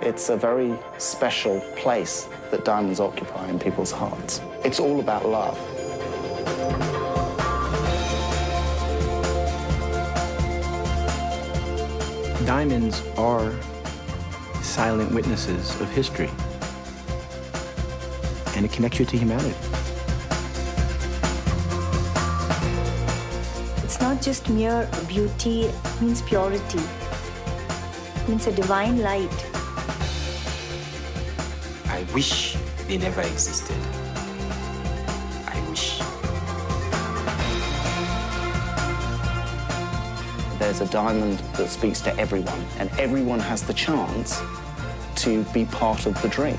It's a very special place that diamonds occupy in people's hearts. It's all about love. Diamonds are silent witnesses of history, and it connects you to humanity. It's not just mere beauty, it means purity. It means a divine light. I wish they never existed. I wish. There's a diamond that speaks to everyone, and everyone has the chance to be part of the dream.